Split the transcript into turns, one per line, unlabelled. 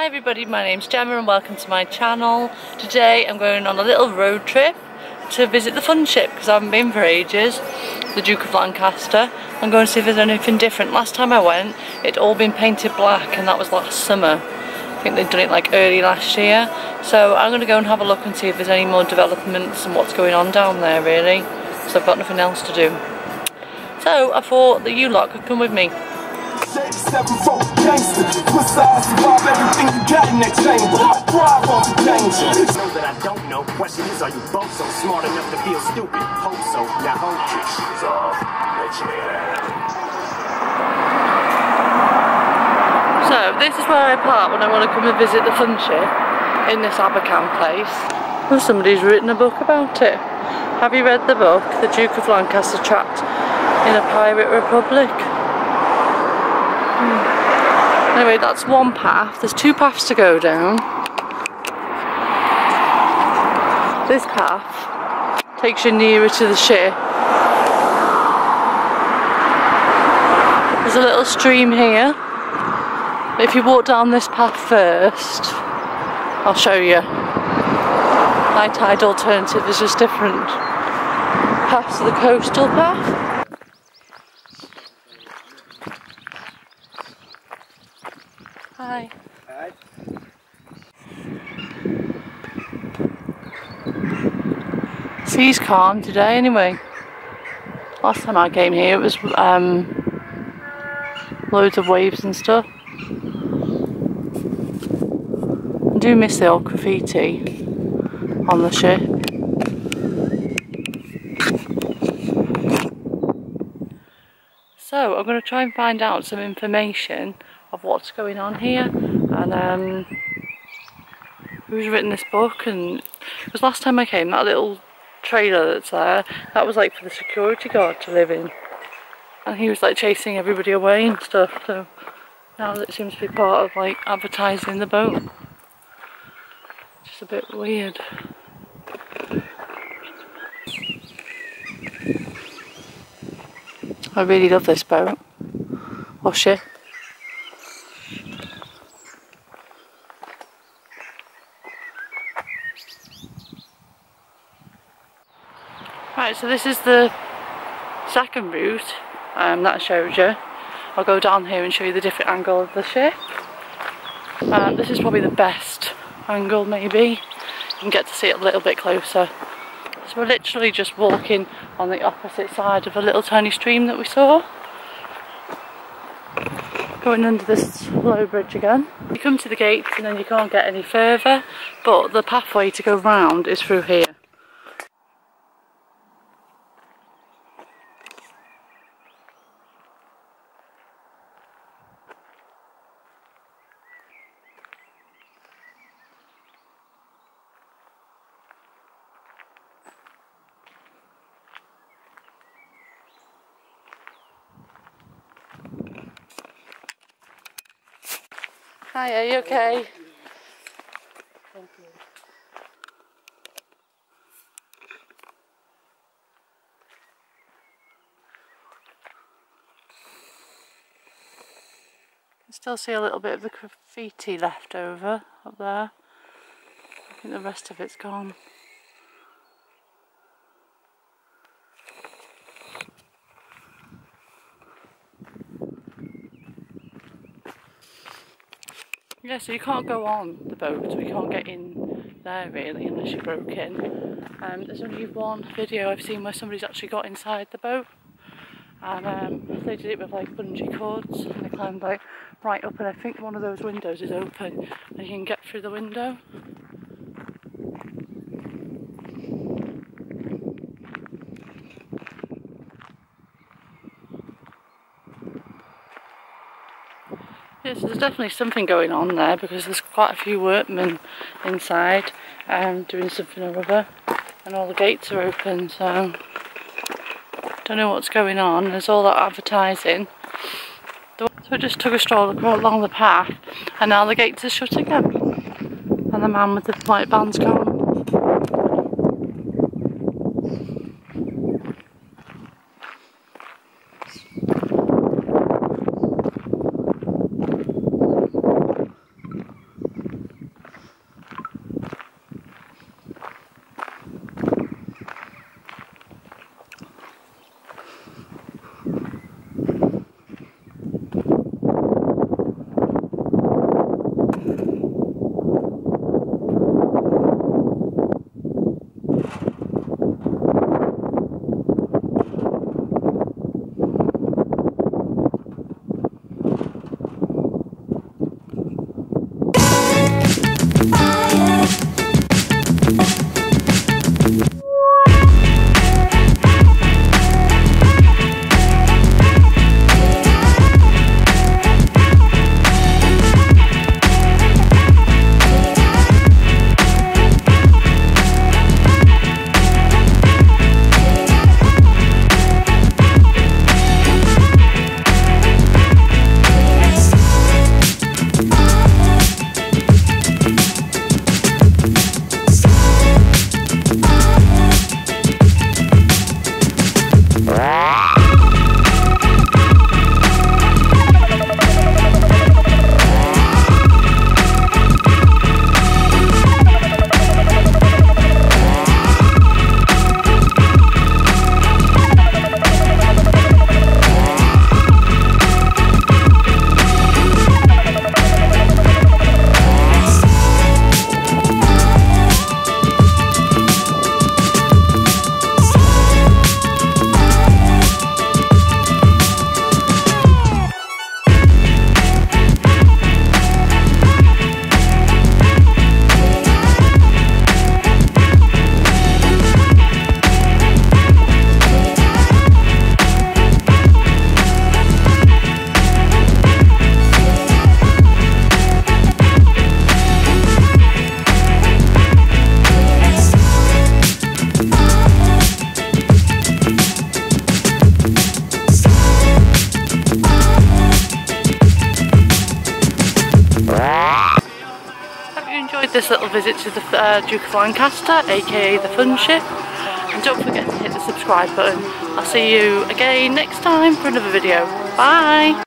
Hi everybody, my name's Gemma and welcome to my channel. Today I'm going on a little road trip to visit the fun ship because I haven't been for ages, the Duke of Lancaster. I'm going to see if there's anything different. Last time I went, it'd all been painted black and that was last summer. I think they'd done it like early last year. So I'm going to go and have a look and see if there's any more developments and what's going on down there really. So I've got nothing else to do. So I thought that you lot could come with me.
Gangster. Twist sides, survive everything you got in that chamber. I thrive off the danger.
Know that I don't know. Question is, are you both so smart enough to feel stupid? Hope so. Now hold your shoes off. Let your
So this is where I park when I want to come and visit the fun ship in this Abercam place. Well, somebody's written a book about it. Have you read the book, The Duke of Lancaster Trapped in a Pirate Republic? Anyway, that's one path. There's two paths to go down. This path takes you nearer to the ship. There's a little stream here. If you walk down this path first, I'll show you. High tide alternative is just different paths to the coastal path. Hi. Sea's calm today anyway. Last time I came here it was um, loads of waves and stuff. I do miss the old graffiti on the ship. So I'm going to try and find out some information of what's going on here and um, who's written this book and it was last time I came that little trailer that's there that was like for the security guard to live in. And he was like chasing everybody away and stuff so now it seems to be part of like advertising the boat. Just a bit weird. I really love this boat. Oh, or ship Right, so this is the second route um, that I showed you. I'll go down here and show you the different angle of the ship. Um, this is probably the best angle maybe. You can get to see it a little bit closer. So we're literally just walking on the opposite side of a little tiny stream that we saw. Going under this low bridge again. You come to the gates and then you can't get any further, but the pathway to go round is through here. Hi, are you okay? can still see a little bit of the graffiti left over up there. I think the rest of it's gone. Yeah, so you can't go on the boat, we can't get in there really unless you broke in. Um, there's only one video I've seen where somebody's actually got inside the boat and um, they did it with like bungee cords and they climbed like right up and I think one of those windows is open and you can get through the window. Yes, there's definitely something going on there because there's quite a few workmen inside um, doing something or other and all the gates are open so don't know what's going on. There's all that advertising. So I just took a stroll along the path and now the gates are shut again. And the man with the white band's gone little visit to the uh, Duke of Lancaster, aka the Fun Ship. And don't forget to hit the subscribe button. I'll see you again next time for another video. Bye!